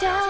자.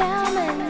gentlemen.